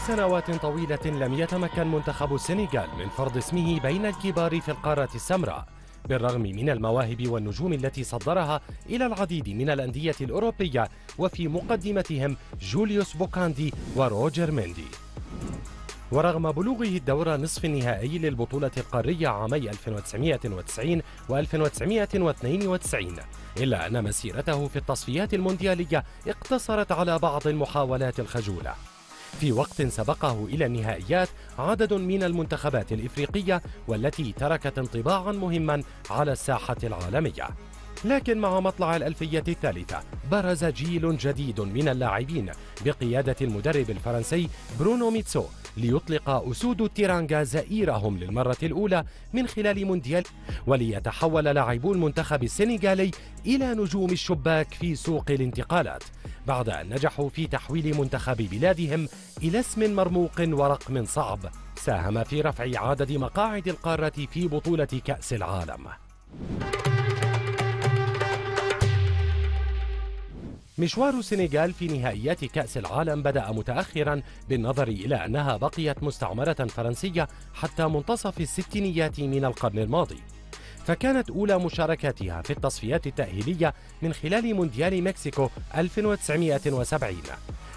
لسنوات طويلة لم يتمكن منتخب السنغال من فرض اسمه بين الكبار في القارة السمراء بالرغم من المواهب والنجوم التي صدرها إلى العديد من الأندية الأوروبية وفي مقدمتهم جوليوس بوكاندي وروجر ميندي ورغم بلوغه الدور نصف النهائي للبطولة القارية عامي 1990 و 1992 إلا أن مسيرته في التصفيات المونديالية اقتصرت على بعض المحاولات الخجولة. في وقت سبقه إلى النهائيات عدد من المنتخبات الإفريقية والتي تركت انطباعا مهما على الساحة العالمية. لكن مع مطلع الألفية الثالثة برز جيل جديد من اللاعبين بقيادة المدرب الفرنسي برونو ميتسو ليطلق أسود التيرانجا زئيرهم للمرة الأولى من خلال مونديال وليتحول لاعبو المنتخب السنغالي إلى نجوم الشباك في سوق الانتقالات. بعد أن نجحوا في تحويل منتخب بلادهم إلى اسم مرموق ورقم صعب ساهم في رفع عدد مقاعد القارة في بطولة كأس العالم. مشوار السنغال في نهائيات كأس العالم بدأ متأخرا بالنظر إلى أنها بقيت مستعمرة فرنسية حتى منتصف الستينيات من القرن الماضي. فكانت أولى مشاركاتها في التصفيات التأهيلية من خلال مونديال مكسيكو 1970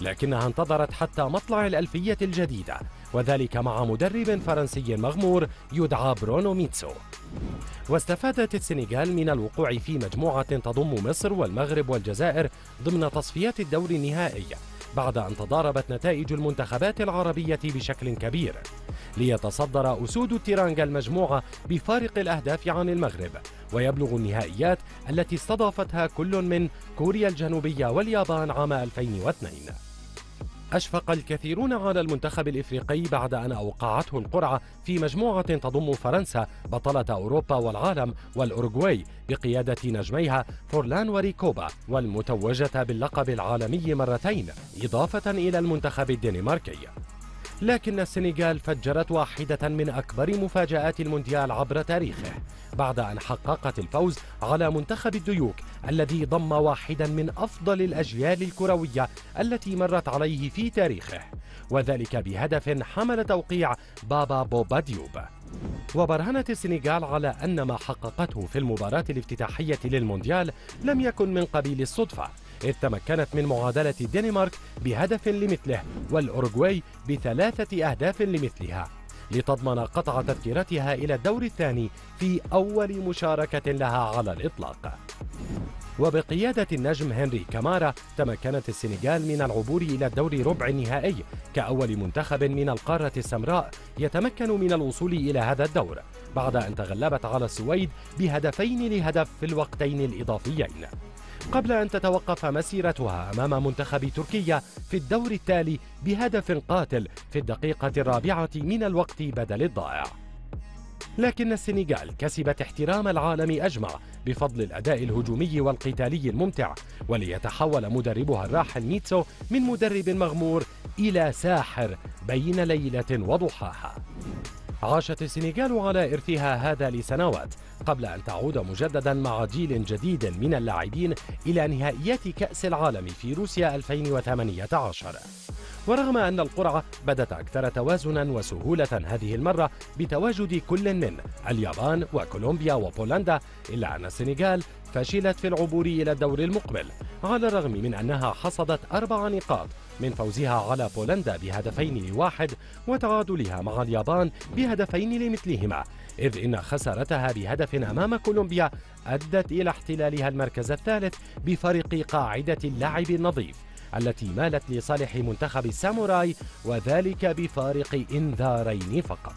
لكنها انتظرت حتى مطلع الألفية الجديدة وذلك مع مدرب فرنسي مغمور يدعى برونو ميتسو. واستفادت السنغال من الوقوع في مجموعة تضم مصر والمغرب والجزائر ضمن تصفيات الدور النهائي. بعد أن تضاربت نتائج المنتخبات العربية بشكل كبير. ليتصدر أسود التيرانجا المجموعة بفارق الأهداف عن المغرب ويبلغ النهائيات التي استضافتها كل من كوريا الجنوبية واليابان عام 2002 أشفق الكثيرون على المنتخب الإفريقي بعد أن أوقعته القرعة في مجموعة تضم فرنسا بطلة أوروبا والعالم والأورجواي بقيادة نجميها فورلان وريكوبا والمتوجة باللقب العالمي مرتين إضافة إلى المنتخب الدنماركي. لكن السنغال فجرت واحدة من أكبر مفاجآت المونديال عبر تاريخه بعد أن حققت الفوز على منتخب الديوك الذي ضم واحدا من أفضل الأجيال الكروية التي مرت عليه في تاريخه. وذلك بهدف حمل توقيع بابا بوبا ديوب. وبرهنت السنغال على أن ما حققته في المباراة الافتتاحية للمونديال لم يكن من قبيل الصدفة إذ تمكنت من معادلة الدنمارك بهدف لمثله والأورجواي بثلاثة أهداف لمثلها لتضمن قطع تذكرتها إلى الدور الثاني في أول مشاركة لها على الإطلاق. وبقيادة النجم هنري كامارا تمكنت السنغال من العبور إلى الدور ربع النهائي كأول منتخب من القارة السمراء يتمكن من الوصول إلى هذا الدور بعد أن تغلبت على السويد بهدفين لهدف في الوقتين الإضافيين. قبل أن تتوقف مسيرتها أمام منتخب تركيا في الدور التالي بهدف قاتل في الدقيقة الرابعة من الوقت بدل الضائع. لكن السنغال كسبت احترام العالم أجمع بفضل الأداء الهجومي والقتالي الممتع وليتحول مدربها الراحل ميتسو من مدرب مغمور إلى ساحر بين ليلة وضحاها. عاشت السنغال على إرثها هذا لسنوات قبل أن تعود مجددا مع جيل جديد من اللاعبين إلى نهائيات كأس العالم في روسيا 2018 ورغم أن القرعة بدت أكثر توازنا وسهولة هذه المرة بتواجد كل من اليابان وكولومبيا وبولندا إلا أن السنغال فشلت في العبور إلى الدور المقبل على الرغم من أنها حصدت أربع نقاط من فوزها على بولندا بهدفين لواحد وتعادلها مع اليابان بهدفين لمثلهما. إذ إن خسارتها بهدف أمام كولومبيا أدت إلى احتلالها المركز الثالث بفرق قاعدة اللعب النظيف التي مالت لصالح منتخب الساموراي وذلك بفارق إنذارين فقط.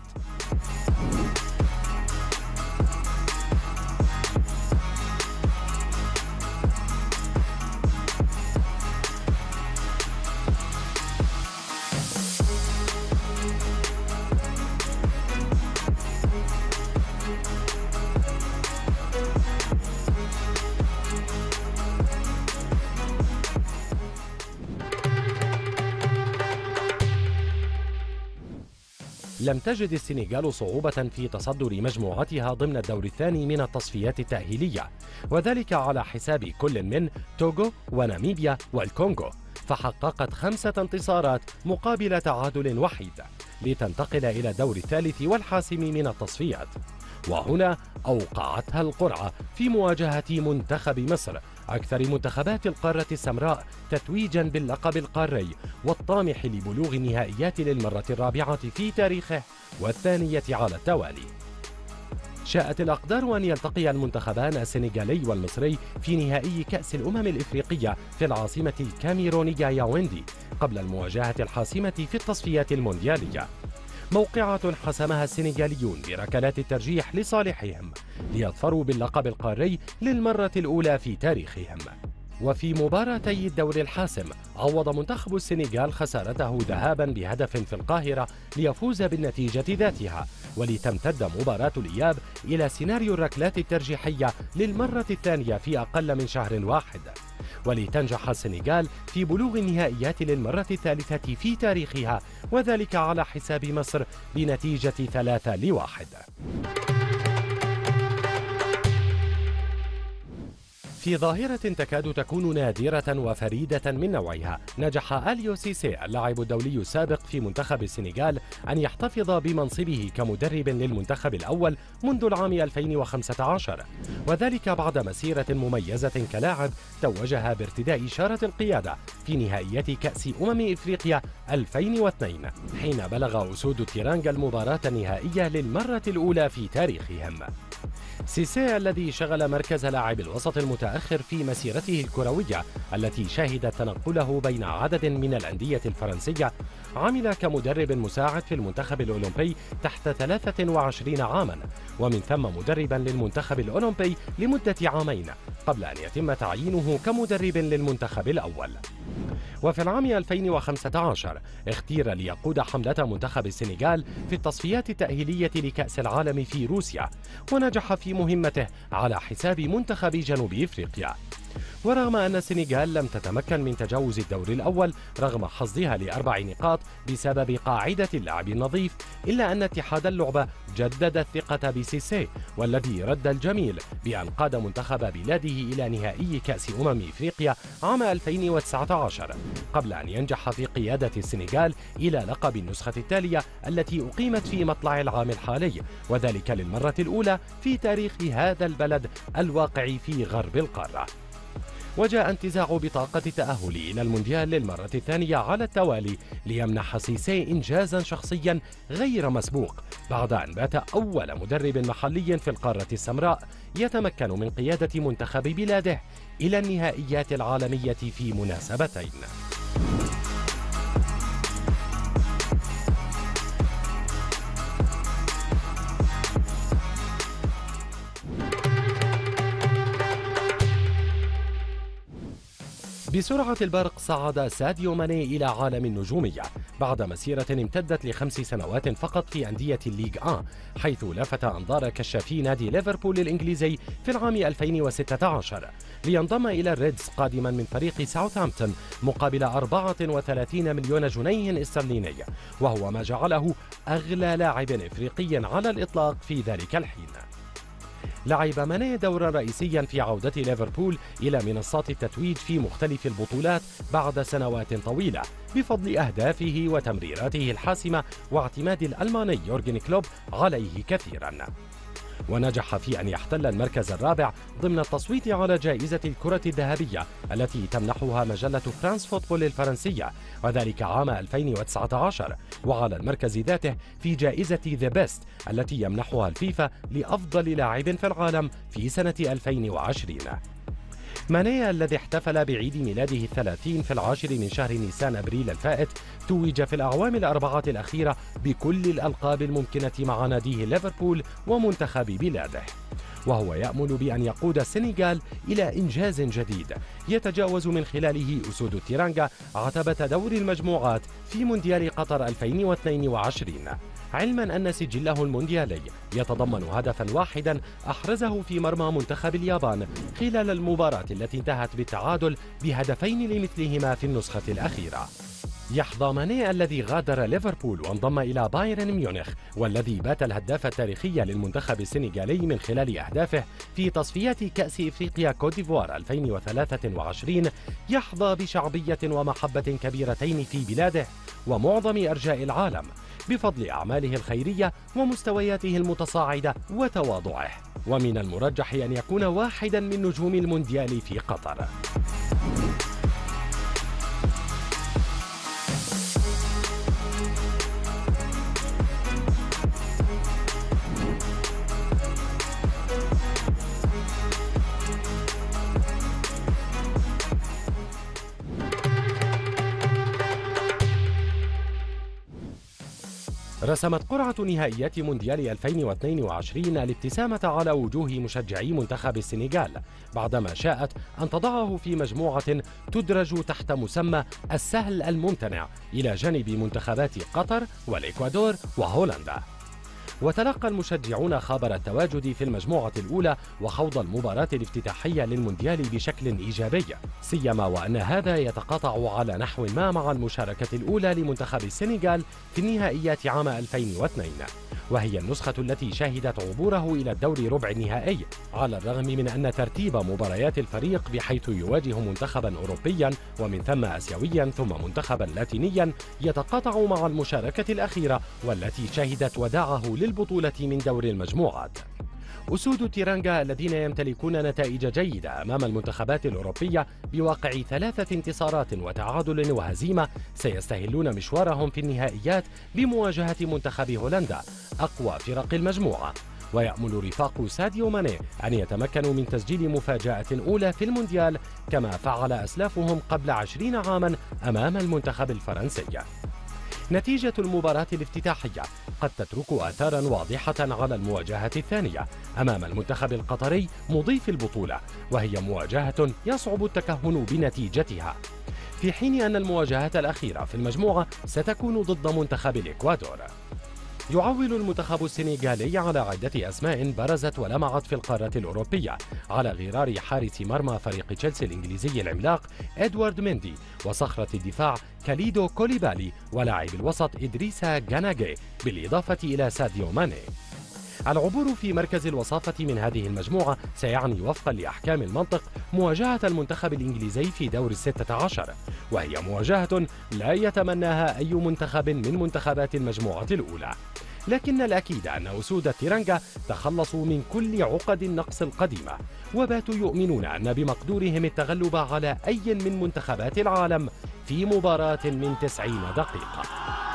لم تجد السنغال صعوبة في تصدر مجموعتها ضمن الدور الثاني من التصفيات التأهيلية وذلك على حساب كل من توغو وناميبيا والكونغو فحققت خمسة انتصارات مقابل تعادل وحيد لتنتقل إلى الدور الثالث والحاسم من التصفيات. وهنا أوقعتها القرعة في مواجهة منتخب مصر أكثر منتخبات القارة السمراء تتويجا باللقب القاري والطامح لبلوغ النهائيات للمرة الرابعة في تاريخه والثانية على التوالي. شاءت الأقدار أن يلتقي المنتخبان السنغالي والمصري في نهائي كأس الأمم الإفريقية في العاصمة الكاميرونية ياوندي قبل المواجهة الحاسمة في التصفيات المونديالية. موقعة حسمها السنغاليون بركلات الترجيح لصالحهم ليظفروا باللقب القاري للمرة الأولى في تاريخهم. وفي مباراتي الدور الحاسم عوض منتخب السنغال خسارته ذهابا بهدف في القاهرة ليفوز بالنتيجة ذاتها ولتمتد مباراة الإياب إلى سيناريو الركلات الترجيحية للمرة الثانية في أقل من شهر واحد. ولتنجح السنغال في بلوغ النهائيات للمرة الثالثة في تاريخها وذلك على حساب مصر بنتيجة ثلاثة لواحد. في ظاهرة تكاد تكون نادرة وفريدة من نوعها. نجح أليو سيسي اللاعب الدولي السابق في منتخب السنغال أن يحتفظ بمنصبه كمدرب للمنتخب الأول منذ العام 2015 وذلك بعد مسيرة مميزة كلاعب توجها بارتداء إشارة القيادة في نهائيات كأس أمم إفريقيا 2002 حين بلغ أسود التيرانجا المباراة النهائية للمرة الأولى في تاريخهم. سيسي الذي شغل مركز لاعب الوسط المتأخر في مسيرته الكروية التي شهدت تنقله بين عدد من الأندية الفرنسية. عمل كمدرب مساعد في المنتخب الأولمبي تحت 23 عاما ومن ثم مدربا للمنتخب الأولمبي لمدة عامين. قبل أن يتم تعيينه كمدرب للمنتخب الأول. وفي العام 2015 اختير ليقود حملة منتخب السنغال في التصفيات التأهيلية لكأس العالم في روسيا ونجح في مهمته على حساب منتخب جنوب إفريقيا. ورغم أن السنغال لم تتمكن من تجاوز الدور الأول رغم حصدها لأربع نقاط بسبب قاعدة اللعب النظيف إلا أن اتحاد اللعبة جدد الثقة بسيسي والذي رد الجميل بأن قاد منتخب بلاده إلى نهائي كأس أمم إفريقيا عام 2019 قبل أن ينجح في قيادة السنغال إلى لقب النسخة التالية التي أقيمت في مطلع العام الحالي وذلك للمرة الأولى في تاريخ هذا البلد الواقع في غرب القارة. وجاء انتزاع بطاقة التأهل إلى المونديال للمرة الثانية على التوالي ليمنح سيسي إنجازا شخصيا غير مسبوق بعد أن بات أول مدرب محلي في القارة السمراء يتمكن من قيادة منتخب بلاده إلى النهائيات العالمية في مناسبتين. بسرعة البرق صعد ساديو ماني إلى عالم النجومية بعد مسيرة امتدت لخمس سنوات فقط في أندية الليغ 1 حيث لفت أنظار كشافي نادي ليفربول الإنجليزي في العام 2016 لينضم إلى الريدز قادما من فريق ساوثهامبتون مقابل 34 مليون جنيه استرليني وهو ما جعله أغلى لاعب إفريقي على الإطلاق في ذلك الحين. لعب ماني دورا رئيسيا في عودة ليفربول إلى منصات التتويج في مختلف البطولات بعد سنوات طويلة بفضل أهدافه وتمريراته الحاسمة واعتماد الألماني يورجن كلوب عليه كثيرا. ونجح في أن يحتل المركز الرابع ضمن التصويت على جائزة الكرة الذهبية التي تمنحها مجلة فرانس فوتبول الفرنسية وذلك عام 2019 وعلى المركز ذاته في جائزة ذا بيست التي يمنحها الفيفا لأفضل لاعب في العالم في سنة 2020 مانيا الذي احتفل بعيد ميلاده الثلاثين في العاشر من شهر نيسان أبريل الفائت توج في الأعوام الأربعة الأخيرة بكل الألقاب الممكنة مع ناديه ليفربول ومنتخب بلاده. وهو يأمل بأن يقود السنغال إلى إنجاز جديد. يتجاوز من خلاله أسود التيرانجا عتبة دور المجموعات في مونديال قطر 2022 علما أن سجله المونديالي يتضمن هدفا واحدا أحرزه في مرمى منتخب اليابان خلال المباراة التي انتهت بالتعادل بهدفين لمثلهما في النسخة الأخيرة. يحظى ماني الذي غادر ليفربول وانضم إلى بايرن ميونخ والذي بات الهداف التاريخي للمنتخب السنغالي من خلال أهدافه في تصفيات كأس إفريقيا كوت ديفوار 2023 يحظى بشعبية ومحبة كبيرتين في بلاده ومعظم أرجاء العالم. بفضل أعماله الخيرية ومستوياته المتصاعدة وتواضعه. ومن المرجح أن يكون واحدا من نجوم المونديال في قطر. رسمت قرعة نهائيات مونديال 2022 الابتسامة على وجوه مشجعي منتخب السنغال بعدما شاءت أن تضعه في مجموعة تدرج تحت مسمى السهل الممتنع إلى جانب منتخبات قطر والإكوادور وهولندا. وتلقى المشجعون خبر التواجد في المجموعة الأولى وخوض المباراة الافتتاحية للمونديال بشكل إيجابي. سيما وأن هذا يتقاطع على نحو ما مع المشاركة الأولى لمنتخب السنغال في النهائيات عام 2002 وهي النسخة التي شهدت عبوره إلى الدور ربع النهائي على الرغم من أن ترتيب مباريات الفريق بحيث يواجه منتخبا أوروبيا ومن ثم آسيويا ثم منتخبا لاتينيا يتقاطع مع المشاركة الأخيرة والتي شهدت وداعه للبطولة من دور المجموعات. أسود تيرانجا الذين يمتلكون نتائج جيدة أمام المنتخبات الأوروبية بواقع ثلاثة انتصارات وتعادل وهزيمة سيستهلون مشوارهم في النهائيات بمواجهة منتخب هولندا أقوى فرق المجموعة. ويأمل رفاق ساديو ماني أن يتمكنوا من تسجيل مفاجأة أولى في المونديال كما فعل أسلافهم قبل عشرين عاما أمام المنتخب الفرنسي. نتيجة المباراة الافتتاحية. قد تترك آثارا واضحة على المواجهة الثانية أمام المنتخب القطري مضيف البطولة وهي مواجهة يصعب التكهن بنتيجتها. في حين أن المواجهات الأخيرة في المجموعة ستكون ضد منتخب الإكوادور. يعول المنتخب السنغالي على عدة أسماء برزت ولمعت في القارة الأوروبية على غرار حارس مرمى فريق تشيلسي الإنجليزي العملاق إدوارد ميندي وصخرة الدفاع كاليدو كوليبالي ولاعب الوسط إدريسا جاناجي بالإضافة إلى ساديو ماني. العبور في مركز الوصافة من هذه المجموعة سيعني وفقا لأحكام المنطق مواجهة المنتخب الإنجليزي في دور الستة عشر وهي مواجهة لا يتمناها أي منتخب من منتخبات المجموعة الأولى. لكن الأكيد أن أسود التيرانجا تخلصوا من كل عقد النقص القديمة وباتوا يؤمنون أن بمقدورهم التغلب على أي من منتخبات العالم في مباراة من 90 دقيقة.